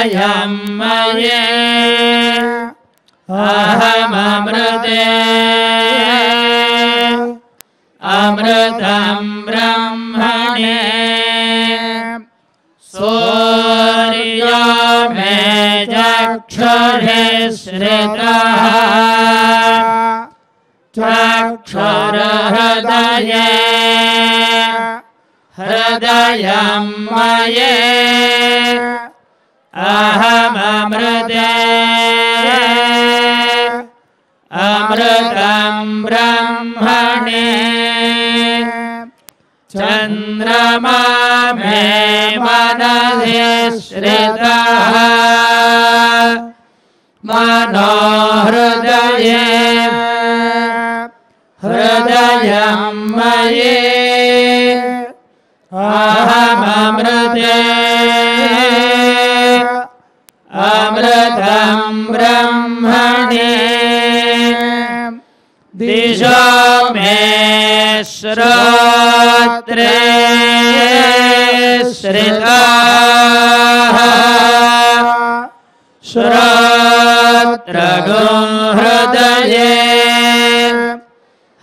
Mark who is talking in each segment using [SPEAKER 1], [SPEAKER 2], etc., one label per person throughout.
[SPEAKER 1] हृदयं मये। अहममृते। अमृतं ब्रह्मणे। सूर्यो मे चक्षुरे श्रितः। चक्षुरहृदये। हृदयं मये। अहममृते अमृतं। ब्रह्मणे। चन्द्रमा मे मनसि श्रितः। मनोहृदये हृदयं मये। अहममृते। दिशो मे श्रोत्रे श्रिताः श्रोत्रगो हृदये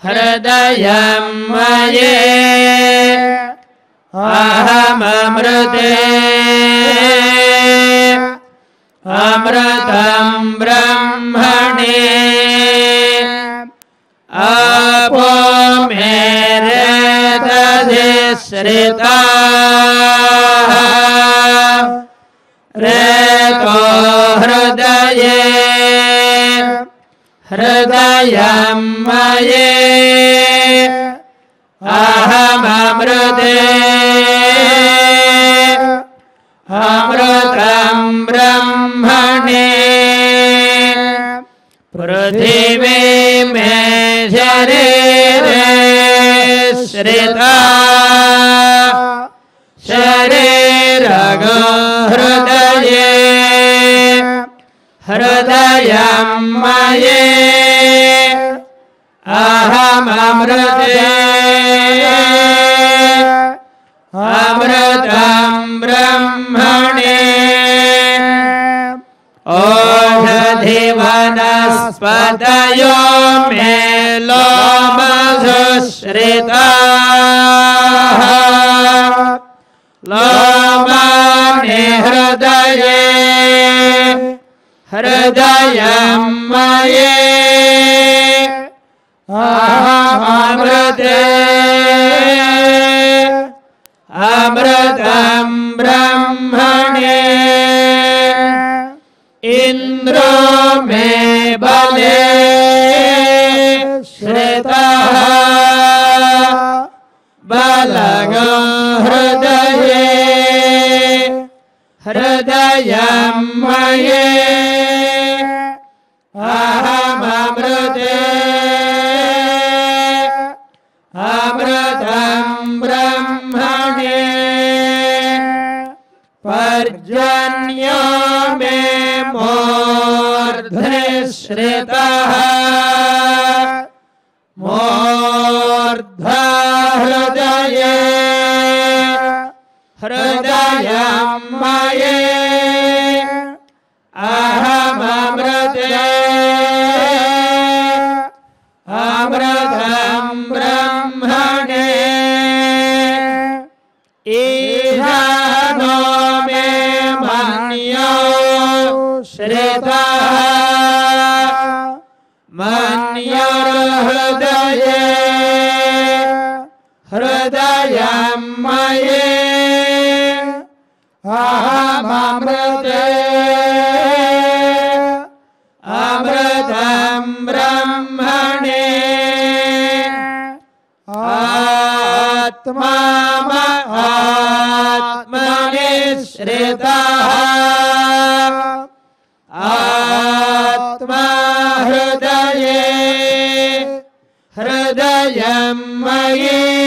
[SPEAKER 1] हृदयं मये अहममृते अमृतं ब्रह्मणे श्रिताः रेतो हृदये। हृदयं मये। अहममृते अमृतं ब्रह्मणे। पृथिवी मे शरीरे श्रिता। ओषधिवनस्पतयो मे लोमधुश्रिताः लोमानि हृदये हृदयं मये अहममृते अमृतं ब्रह्मणे इन्द्रो मे बले श्रितः बलगो हृदये हृदयं मये अहममृते अमृतं ब्रह्मणे पर्जन्यो मे मूर्ध्नि श्रितः मूर्धा हृदये मये अहममृते अमृतं ब्रह्मणे। ईशानो मये अहममृते। अमृतं ब्रह्मणे। आत्मा आत्मनि श्रितः। आत्मा हृदये। हृदयं मयि।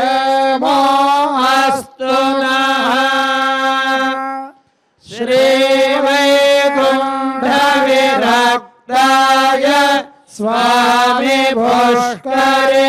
[SPEAKER 2] प्रेमो अस्तु नः श्रीवैकुण्ठविरक्ताय स्वामि भोस्कारे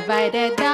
[SPEAKER 2] provided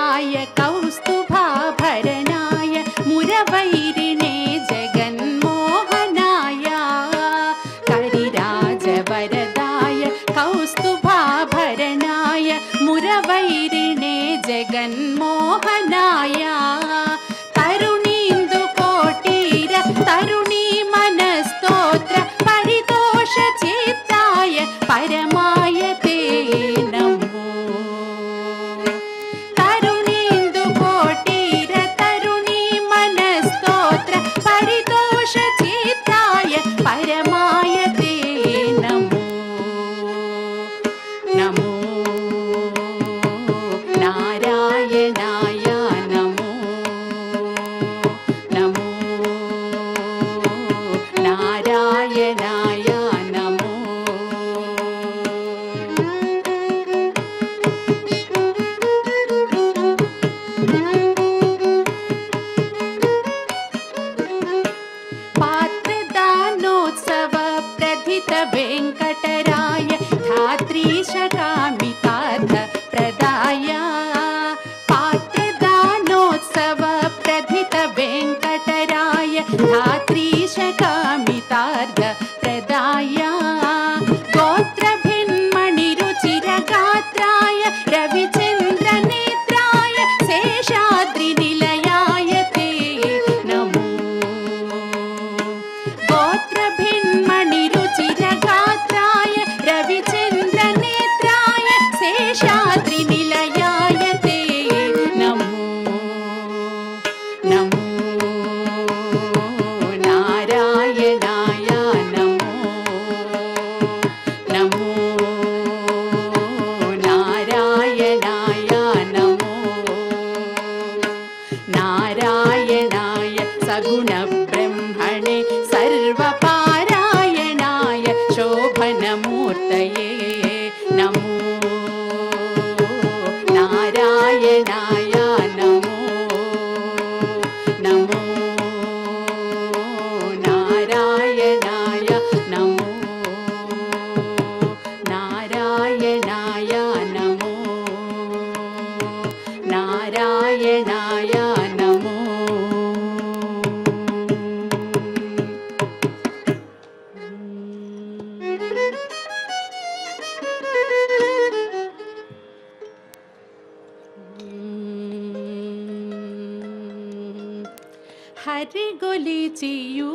[SPEAKER 2] హరిగొలిచియు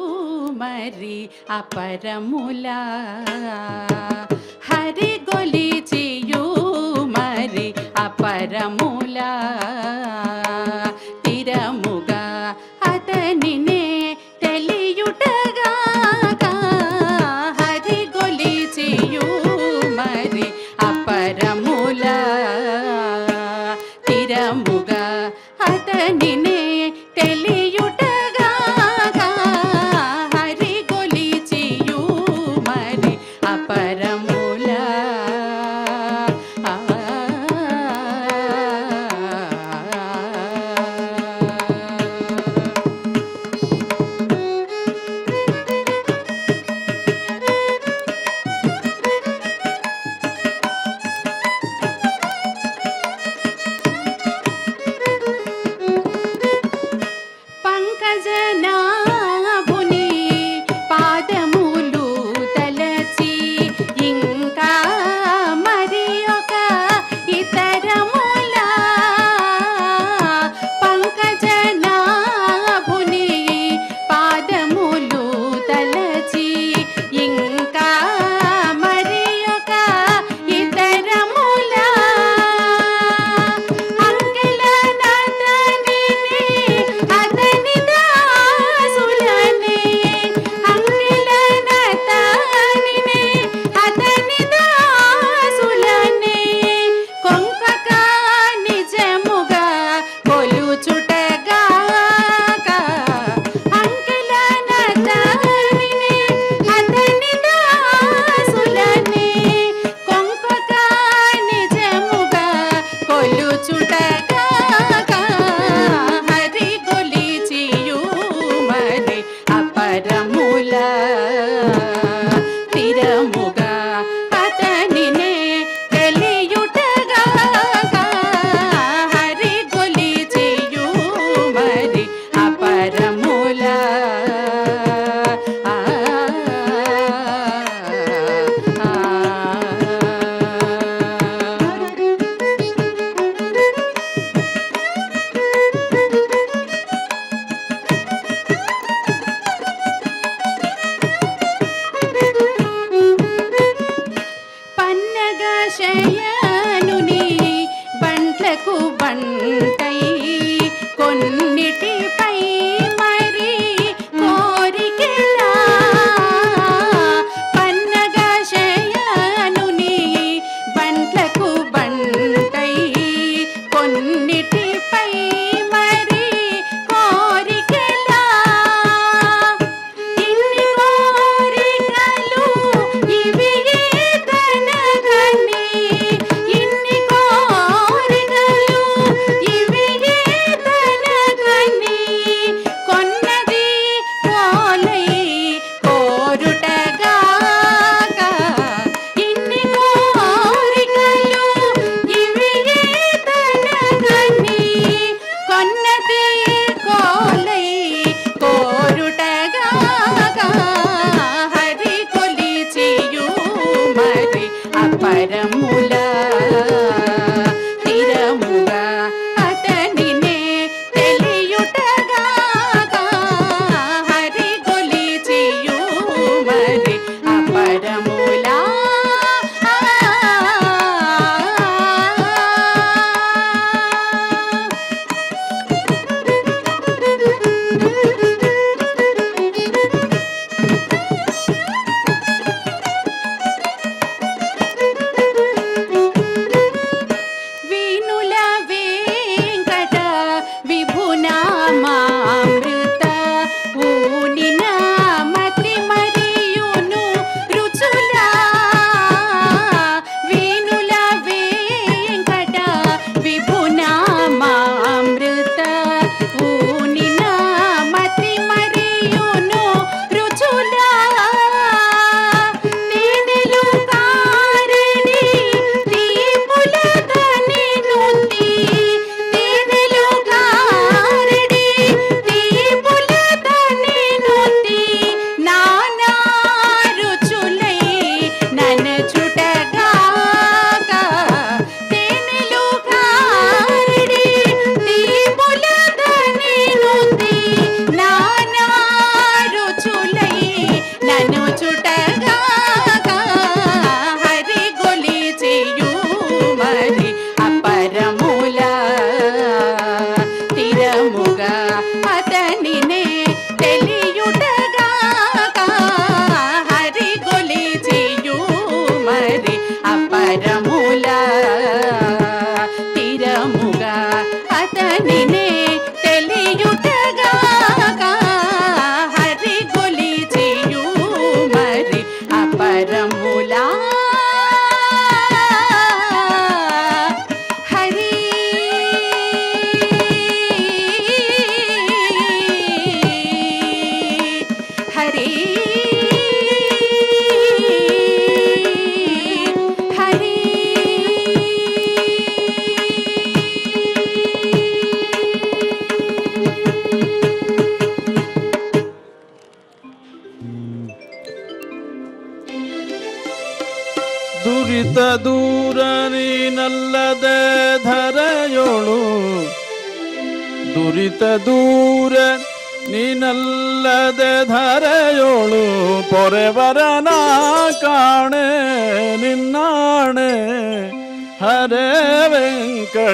[SPEAKER 2] మరి అపరముల హరిగొలిచియు మరి
[SPEAKER 3] 第八。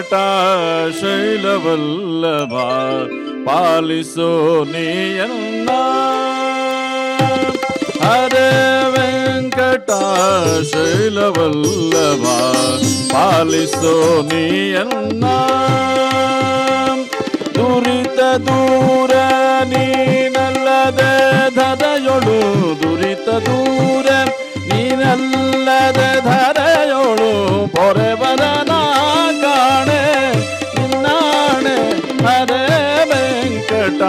[SPEAKER 3] ವೆಂಕಟ ಶೈಲವಲ್ಲಭ ಪಾಲಿಸೋ ನೀಯನ್ನ ಹರೇ ವೆಂಕಟ ಶೈಲವಲ್ಲಭ ಪಾಲಿಸೋ ನೀಯನ್ನ ದುರಿತ ದೂರ ನೀನಲ್ಲದೆ ಧರೆಯೊಳು ದುರಿತ ದೂರ ನೀನಲ್ಲದೆ ಧರೆಯೊಳು ಪೊರೆವರನ ಕಾಣೆ ನಿನ್ನಾಣೆ ಹರೇ ವೆಂಕಟ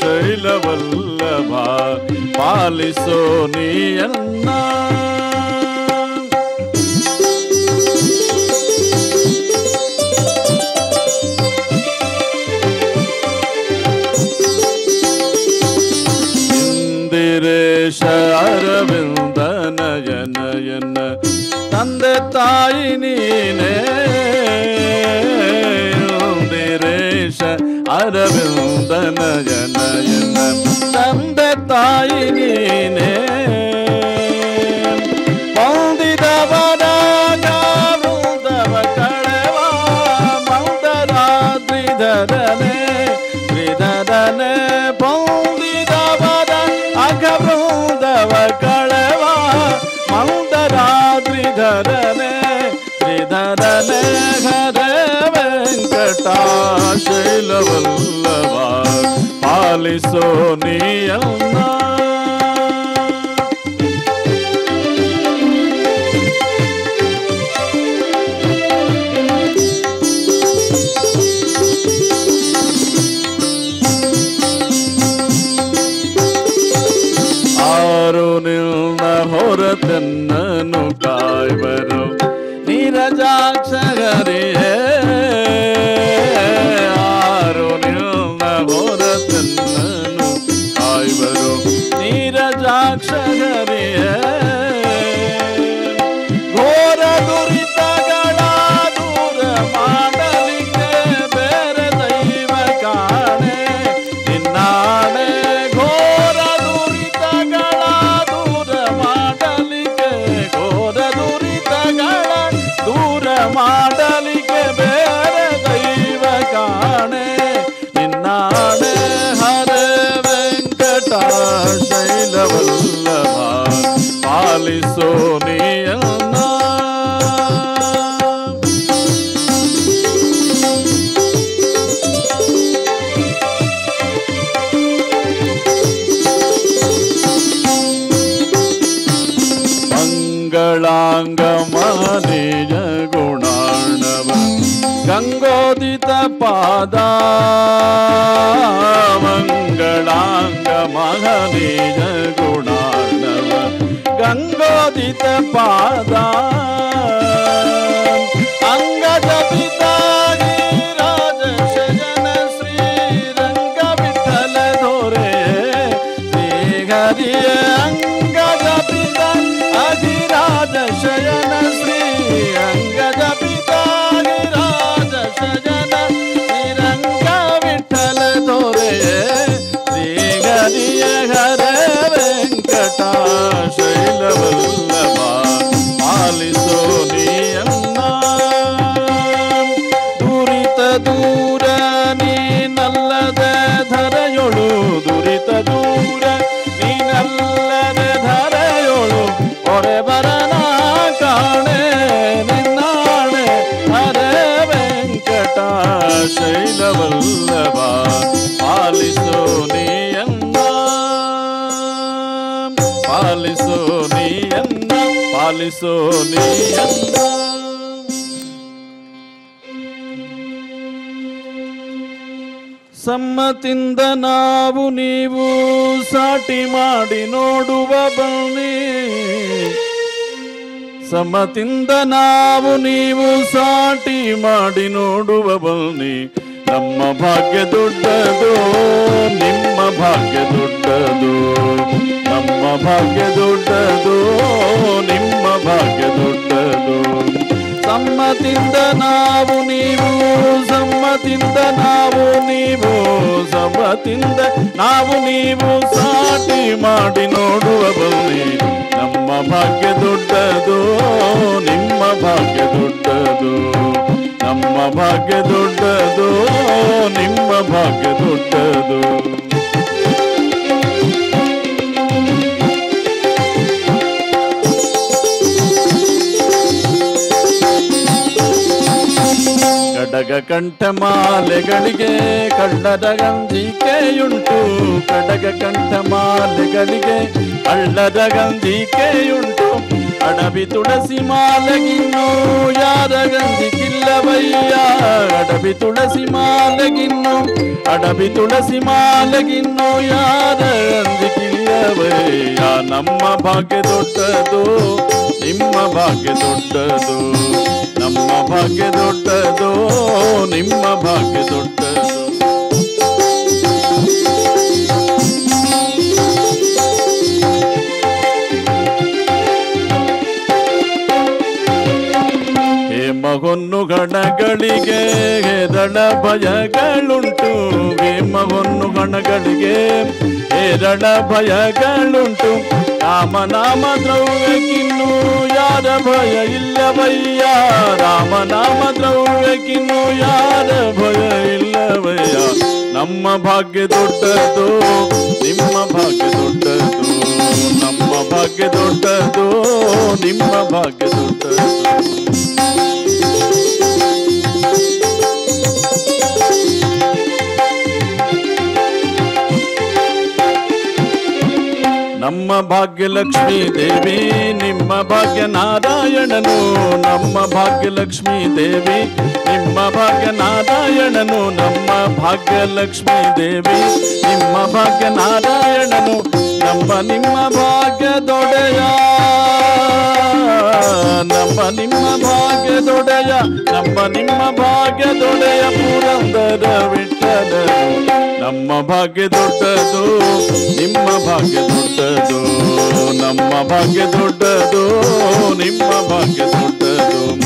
[SPEAKER 3] ಶೈಲವಲ್ಲಭ ಪಾಲಿಸೋ ನೀಯನ್ನ ತಾಯಿ ನೀನೇ ಇಂದಿರೇಶ ಅರವಿಂದ ನಯನಯನ ತಂದೆ ತಾಯಿ ನೀನೇ ಶರಣಘರ ವೆಂಕಟಾಶೈಲವಲ್ಲವ ಪಾಲಿಸೋ ನೀಯನ್ನ. ஆரோ हरे da ಶೈಲವಲ್ಲಭ ಪಾಲಿಸೋ ನೀಯನ್ನ ಪಾಲಿಸೋ ನೀಯನ್ನ ಪಾಲಿಸೋ ನೀಯನ್ನ ಸಮ್ಮತಿಂದ ನಾವು ನೀವು ಸಾಟಿ ಮಾಡಿ ನೋಡುವ ಬನ್ನಿ. ಸಮ್ಮತಿಂದ ನಾವು ನೀವು ಸಾಟಿ ಮಾಡಿ ನೋಡುವ ಬನ್ನಿ. ನಮ್ಮ ಭಾಗ್ಯ ದೊಡ್ಡದು, ನಿಮ್ಮ ಭಾಗ್ಯ ದೊಡ್ಡದು. ನಮ್ಮ ಭಾಗ್ಯ ದೊಡ್ಡದು, ನಿಮ್ಮ ಭಾಗ್ಯ ದೊಡ್ಡದು. ಸಮ್ಮತಿಂದ ನಾವು ನೀವು, ಸಮ್ಮತಿಂದ ನಾವು ನೀವು, ಸಮ್ಮತಿಂದ ನಾವು ನೀವು ಸಾಟಿ ಮಾಡಿ ನೋಡುವ ಬನ್ನಿ. ನಮ್ಮ ಭಾಗ್ಯ ದೊಡ್ಡದು, ನಿಮ್ಮ ಭಾಗ್ಯ ದೊಡ್ಡದು. ನಮ್ಮ ಭಾಗ್ಯ ದೊಡ್ಡದು ನಿಮ್ಮ ಭಾಗ್ಯ ದೊಡ್ಡದು ಕಡಗ ಕಂಠಮಾಲೆಗಳಿಗೆ ಕಳ್ಳರ ಗಂಜಿಕೆಯುಂಟು ಕಡಗ ಕಂಠಮಾಲೆಗಳಿಗೆ ಕಳ್ಳರ ಗಂಜಿಕೆಯುಂಟು ಅಡವಿ ತುಳಸಿ ಮಾಲೆಗಿನ್ನು ಯಾರ ಗಂಜಿಗಿಲ್ಲವಯ್ಯ ಅಡವಿ ತುಳಸಿ ಮಾಲೆಗಿನ್ನು ಅಡವಿ ತುಳಸಿ ಮಾಲೆಗಿನ್ನು ಯಾರ ಗಂಜಿಗಿಲ್ಲವಯ್ಯ ನಮ್ಮ ಭಾಗ್ಯ ದೊಡ್ಡದು ನಿಮ್ಮ ಭಾಗ್ಯ ದೊಡ್ಡದು ನಮ್ಮ ಭಾಗ್ಯ ದೊಡ್ಡದು ನಿಮ್ಮ ಭಾಗ್ಯ ದೊಡ್ಡದು ಹೇಮಹೊನ್ನು ಗಣಗಳಿಗೆ ಹೆರಳ ಭಯಗಳುಂಟು. ಹೇಮಹೊನ್ನು ಗಣಗಳಿಗೆ ಹೆದಳ ಭಯಗಳುಂಟು. ರಾಮನಾಮ ದ್ರವ್ಯಕ್ಕಿನ್ನು ಯಾರ ಭಯ ಇಲ್ಲವಯ್ಯ. ರಾಮನಾಮ ದ್ರವ್ಯಕ್ಕಿನ್ನು ಯಾರ ಭಯ ಇಲ್ಲವಯ್ಯ. ನಮ್ಮ ಭಾಗ್ಯ ದೊಡ್ಡದು, ನಿಮ್ಮ ಭಾಗ್ಯ ದೊಡ್ಡದು. ನಮ್ಮ ಭಾಗ್ಯ ದೊಡ್ಡದು, ನಿಮ್ಮ ಭಾಗ್ಯ ದೊಡ್ಡದು. ನಮ್ಮ ಭಾಗ್ಯಲಕ್ಷ್ಮೀ ದೇವಿ, ನಿಮ್ಮ ಭಾಗ್ಯ ನಾರಾಯಣನು. ನಮ್ಮ ಭಾಗ್ಯಲಕ್ಷ್ಮೀ ದೇವಿ, ನಿಮ್ಮ ಭಾಗ್ಯ ನಾರಾಯಣನು. ನಮ್ಮ ಭಾಗ್ಯಲಕ್ಷ್ಮೀ ದೇವಿ, ನಿಮ್ಮ ಭಾಗ್ಯ ನಾರಾಯಣನು. ನಮ್ಮ ನಿಮ್ಮ ಭಾಗ್ಯ ದೊಡೆಯ. ನಮ್ಮ ನಿಮ್ಮ ಭಾಗ್ಯ ದೊಡೆಯ. ನಮ್ಮ ನಿಮ್ಮ ಭಾಗ್ಯ ದೊಡೆಯ ಪುರಂದರ ವಿಠಲನು ನಮ್ಮ ಭಾಗ್ಯ ದೊಡ್ಡದು, ನಿಮ್ಮ ಭಾಗ್ಯ ಭಾಗ್ಯ ದೊಡ್ಡದು, ನಿಮ್ಮ ಭಾಗ್ಯ ದೊಡ್ಡದು.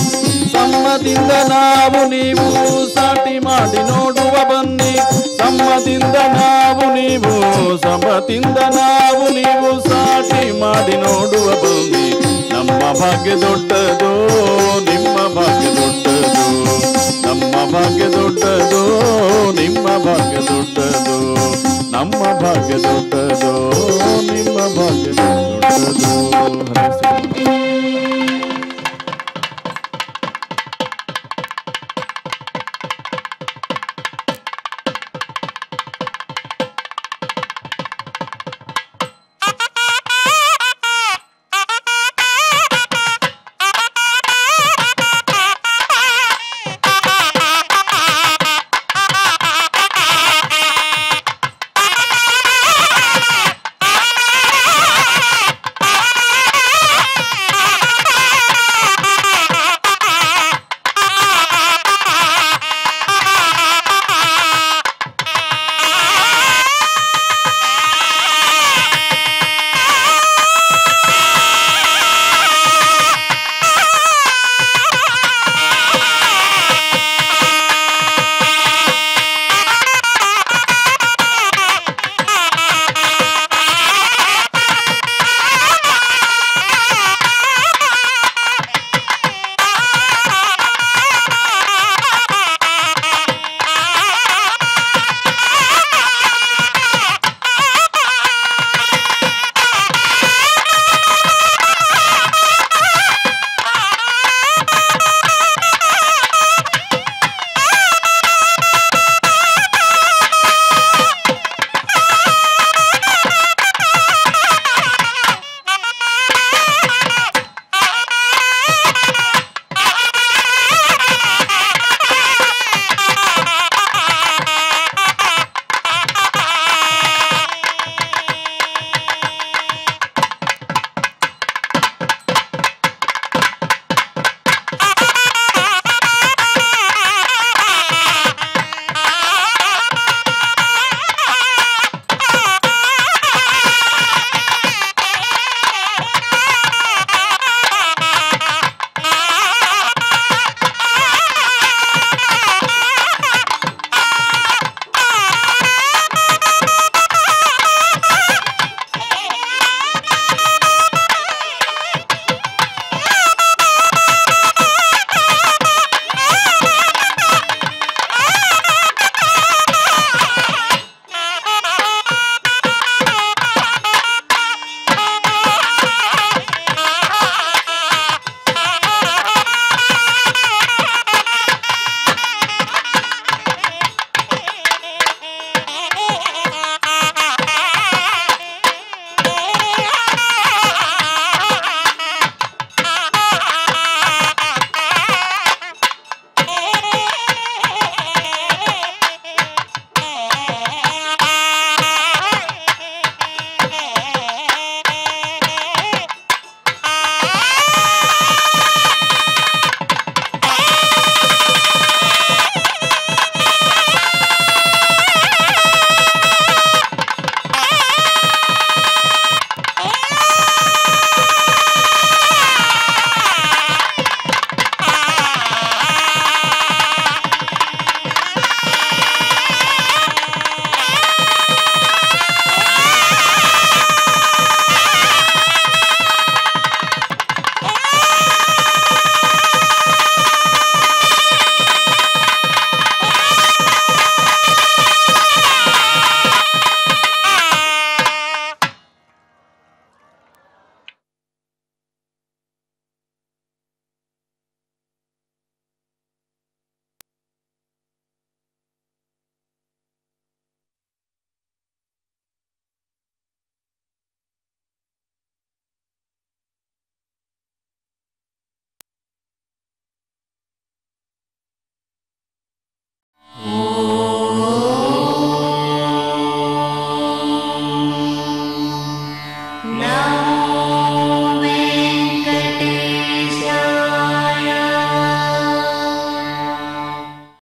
[SPEAKER 3] ಸಮ್ಮದಿಂದ ನಾವು ನೀವು ಸಾಟಿ ಮಾಡಿ ನೋಡುವ ಬನ್ನಿ. ಸಮ್ಮದಿಂದ ನಾವು ನೀವು, ಸಮ್ಮತಿಂದ ನಾವು ನೀವು ಸಾಟಿ ಮಾಡಿ ನೋಡುವ ಬನ್ನಿ. ನಮ್ಮ ಭಾಗ್ಯ ದೊಡ್ಡದು, ನಿಮ್ಮ ಭಾಗ್ಯ ದೊಡ್ಡದು. ನಮ್ಮ ಭಾಗ್ಯ ದೊಡ್ಡದು, ನಿಮ್ಮ ಭಾಗ್ಯ ದೊಡ್ಡದು. ನಮ್ಮ ಭಾಗ್ಯ ದೊಡ್ಡದು Have a nice.